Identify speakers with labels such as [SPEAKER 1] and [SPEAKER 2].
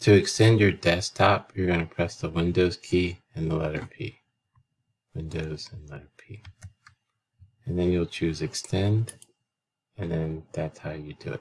[SPEAKER 1] To extend your desktop, you're going to press the Windows key and the letter P. Windows and letter P. And then you'll choose extend, and then that's how you do it.